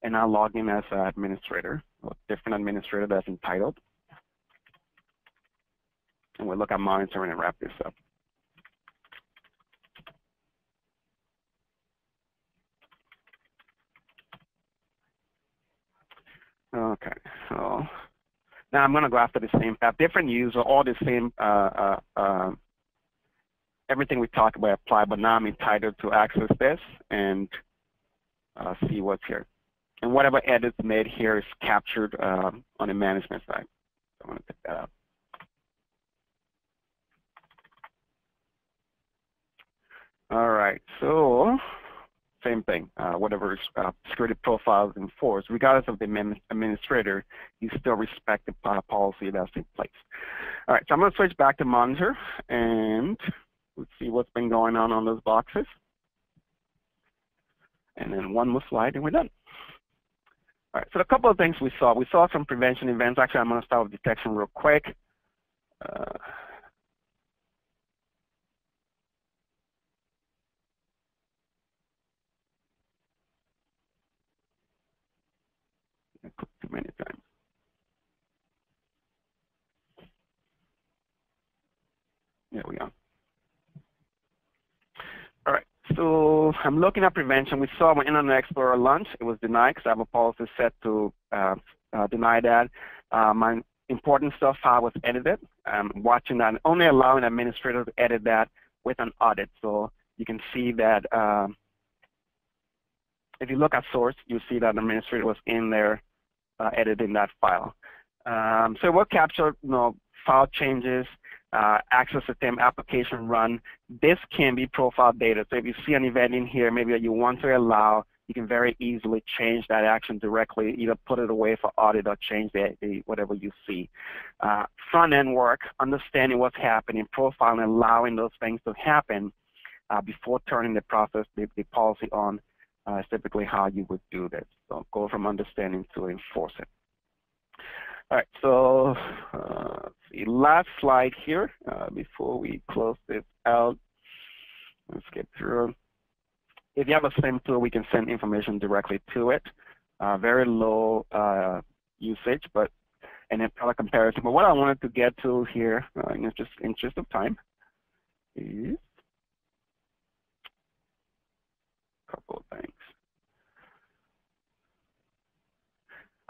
and I'll log in as an administrator, a different administrator that's entitled. And we'll look at monitoring and wrap this up. Okay, so now I'm going to go after the same path. Different user, all the same, uh, uh, uh, everything we talked about apply, but now I'm entitled to access this and uh, see what's here. And whatever edits made here is captured um, on the management side. So I'm going to pick that up. All right, so same thing. Uh, whatever uh, security profile is enforced, regardless of the administrator, you still respect the policy that's in place. All right, so I'm going to switch back to monitor and let's see what's been going on on those boxes. And then one more slide and we're done. All right, so a couple of things we saw. We saw some prevention events. Actually, I'm going to start with detection real quick. Uh, too many times. There we go. All right, so I'm looking at prevention. We saw when Internet Explorer launch, it was denied because I have a policy set to uh, uh, deny that. Uh, my important stuff file was edited. I'm watching that, and only allowing administrators to edit that with an audit. So you can see that um, if you look at source, you see that administrator was in there uh, editing that file. Um, so we'll capture you know, file changes, uh, access attempt, application run. This can be profile data. So if you see an event in here, maybe you want to allow, you can very easily change that action directly, either put it away for audit or change the, the whatever you see. Uh, Front-end work, understanding what's happening, profiling, allowing those things to happen uh, before turning the process, the, the policy on uh, is typically how you would do this. So go from understanding to enforcing. All right, so uh, the last slide here uh, before we close this out. Let's get through. If you have a SIEM tool, we can send information directly to it. Uh, very low uh, usage, but and then product comparison. But what I wanted to get to here, uh, in just interest of time, is a couple of things.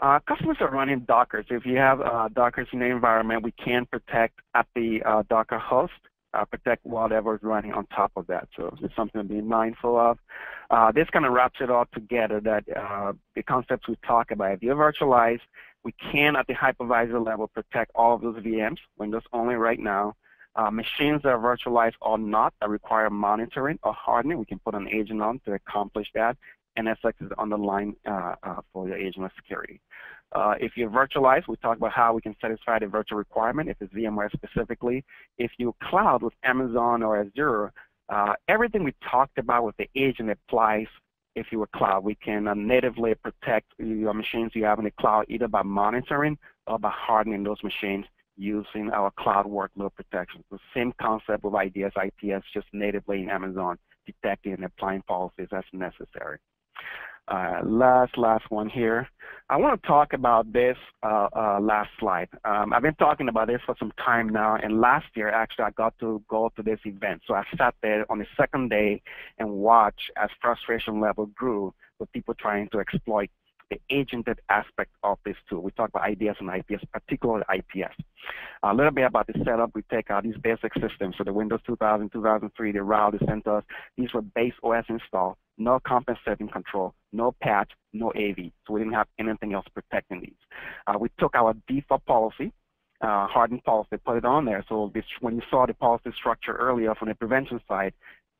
Uh, customers are running Docker. So if you have uh, Docker in the environment, we can protect at the uh, Docker host, uh, protect whatever is running on top of that. So it's something to be mindful of. Uh, this kind of wraps it all together that uh, the concepts we talk about. If you virtualize, we can at the hypervisor level protect all of those VMs, Windows only right now. machines that are virtualized or not that require monitoring or hardening, we can put an agent on to accomplish that. NSX is on the line uh, uh, for your of security. Uh, if you virtualize, we talk about how we can satisfy the virtual requirement if it's VMware specifically. If you cloud with Amazon or Azure, uh, everything we talked about with the agent applies if you were cloud. We can uh, natively protect your machines you have in the cloud either by monitoring or by hardening those machines using our cloud workload protection. The same concept of IDS, IPS, just natively in Amazon, detecting and applying policies as necessary. Uh, last, last one here. I want to talk about this uh, uh, last slide. Um, I've been talking about this for some time now, and last year, actually, I got to go to this event. So I sat there on the second day and watched as frustration level grew with people trying to exploit the agented aspect of this tool. We talk about IDS and IPS, particularly IPS. A little bit about the setup. We take out these basic systems. So the Windows 2000, 2003, the RHEL, the these were base OS installed no compensating control, no patch, no AV. So we didn't have anything else protecting these. Uh, we took our default policy, uh, hardened policy, put it on there. So this, when you saw the policy structure earlier from the prevention side,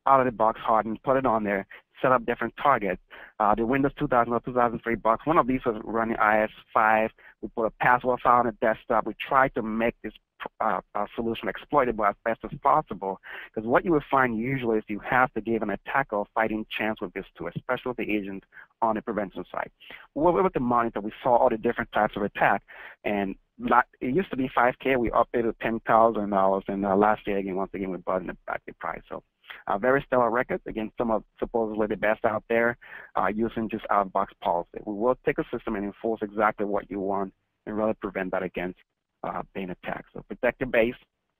out of the box hardened, put it on there, set up different targets. Uh, the Windows 2000 or 2003 box, one of these was running IIS5. We put a password file on the desktop. We tried to make this uh, uh, solution exploitable as best as possible. Because what you will find usually is you have to give an attacker a fighting chance with this tool, especially the agent on the prevention side. Well, with the monitor, we saw all the different types of attack, and not, it used to be 5K. We to $10,000, and uh, last year again, once again, we brought it back the price. So uh, very stellar records. against some of supposedly the best out there uh, using just out-of-box policy. We will take a system and enforce exactly what you want and really prevent that against uh, being attacked. So protect your base,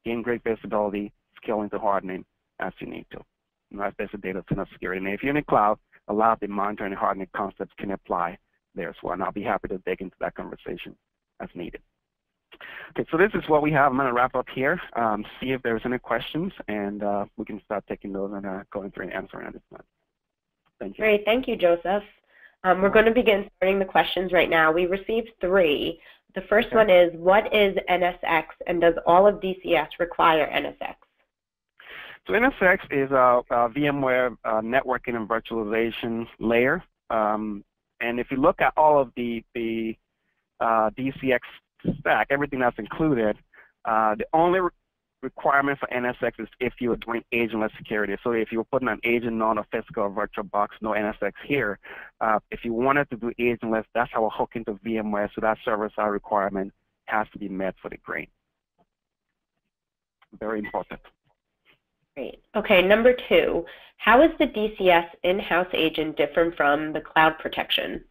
gain great visibility, scaling to hardening as you need to. And that's basic data center security. And if you're in the cloud, a lot of the monitoring and hardening concepts can apply there as well. And I'll be happy to dig into that conversation as needed. Okay, so this is what we have. I'm going to wrap up here, um, see if there's any questions, and uh, we can start taking those and uh, going through and answering at this time. Thank you. Great. Thank you, Joseph. Um, we're going to begin starting the questions right now. We received three. The first okay. one is, what is NSX, and does all of DCS require NSX? So NSX is a, a VMware uh, networking and virtualization layer. Um, and if you look at all of the, the uh, DCS stack, everything that's included, uh, the only re requirement for NSX is if you are doing agentless security. So if you're putting an agent on a physical virtual box, no NSX here. Uh, if you wanted to do agentless, that's how we hook into VMware, so that service side requirement has to be met for the grain. Very important. Great. Okay, number two, how is the DCS in-house agent different from the cloud protection?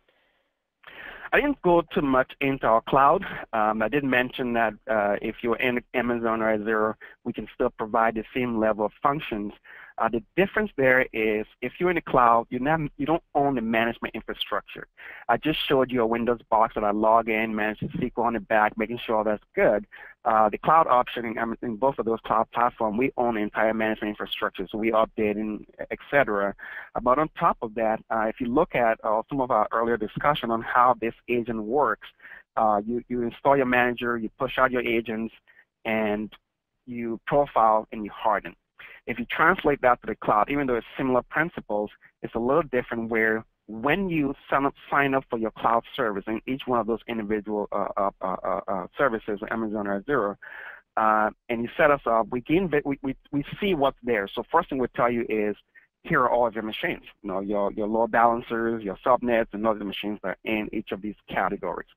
I didn't go too much into our cloud. Um, I did mention that uh, if you're in Amazon or Azure, we can still provide the same level of functions. Uh, the difference there is if you're in the cloud, you're not, you don't own the management infrastructure. I just showed you a Windows box that I log in, manage the SQL on the back, making sure that's good. Uh, the cloud option in, in, both of those cloud platforms, we own the entire management infrastructure, so we update and et cetera. Uh, but on top of that, uh, if you look at uh, some of our earlier discussion on how this agent works, uh, you, you install your manager, you push out your agents, and you profile and you harden. If you translate that to the cloud, even though it's similar principles, it's a little different where when you sign up, sign up for your cloud service in each one of those individual uh, uh, uh, uh, uh services, Amazon or Azure, uh, and you set us up, we, gain, we, we, we see what's there. So first thing we tell you is, here are all of your machines, you know, your, your load balancers, your subnets, and other machines that are in each of these categories.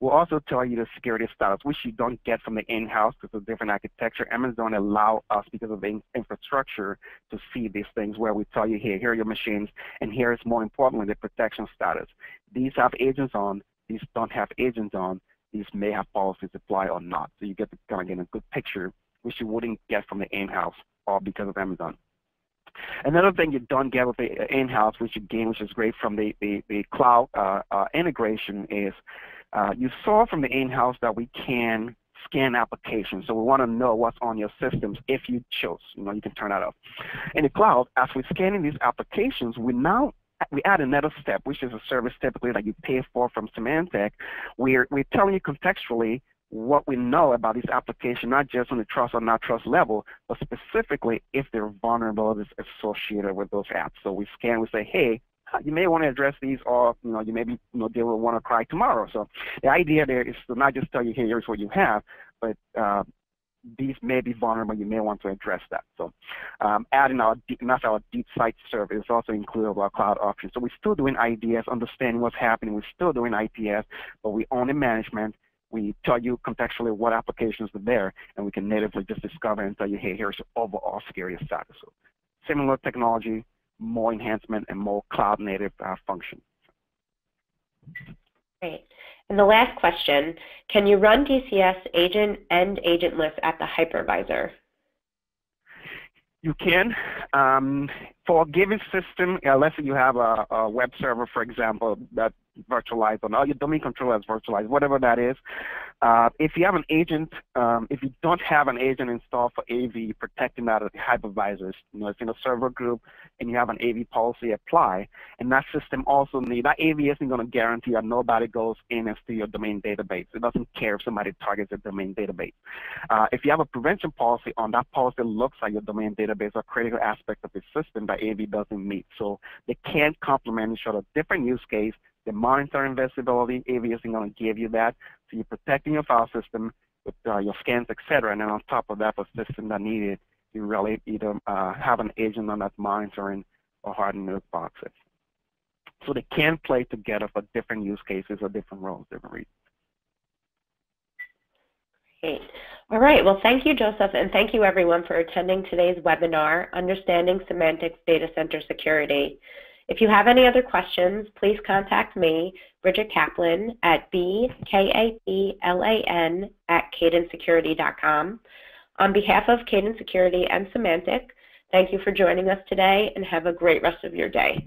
We'll also tell you the security status, which you don't get from the in-house because of different architecture. Amazon allow us, because of the infrastructure, to see these things where we tell you, here, here are your machines, and here is more importantly the protection status. These have agents on, these don't have agents on, these may have policies apply or not. So you get to kind of get a good picture, which you wouldn't get from the in-house or because of Amazon. Another thing you don't get with the in-house, which you gain, which is great from the, the, the cloud uh, uh, integration, is uh, you saw from the in-house that we can scan applications. So we want to know what's on your systems if you chose. You know, you can turn that off. In the cloud, as we're scanning these applications, we now we add another step, which is a service typically that you pay for from Symantec. We're, we're telling you contextually what we know about these applications, not just on the trust or not trust level, but specifically if there are vulnerabilities associated with those apps. So we scan, we say, hey, you may want to address these or you know you maybe you know deal with cry tomorrow. So the idea there is to not just tell you, hey, here's what you have, but uh, these may be vulnerable. You may want to address that. So um, adding our not our deep site service is also included our cloud options. So we're still doing IDS, understanding what's happening. We're still doing IPS, but we own the management. We tell you contextually what applications are there, and we can natively just discover and tell you, hey, here's your overall security status. So similar technology, more enhancement and more cloud native uh, function. Great. And the last question, can you run DCS agent and agentless at the hypervisor? You can. Um, for a given system, unless you have a, a, web server, for example, that virtualized or all your domain controller is virtualized, whatever that is. Uh, if you have an agent, um, if you don't have an agent installed for AV protecting that the hypervisors, you know, it's in a server group and you have an AV policy apply, and that system also need, that AV isn't going to guarantee that nobody goes in and steal your domain database. It doesn't care if somebody targets your domain database. Uh, if you have a prevention policy on that policy looks at your domain database, a critical aspect of the system that AV doesn't meet. So they can't complement each other. Different use case, the monitoring visibility, AV isn't going to give you that. So you're protecting your file system with uh, your scans, etc. And then on top of that, for system that needed, you really either uh, have an agent on that monitoring or hardened node boxes. So they can play together for different use cases or different roles, different reasons. Great. All right. Well, thank you, Joseph, and thank you, everyone, for attending today's webinar, Understanding Symantec's Data Center Security. If you have any other questions, please contact me, Bridget Kaplan, at bkaplan at caydensecurity.com. On behalf of Cayden Security and Symantec, thank you for joining us today and have a great rest of your day.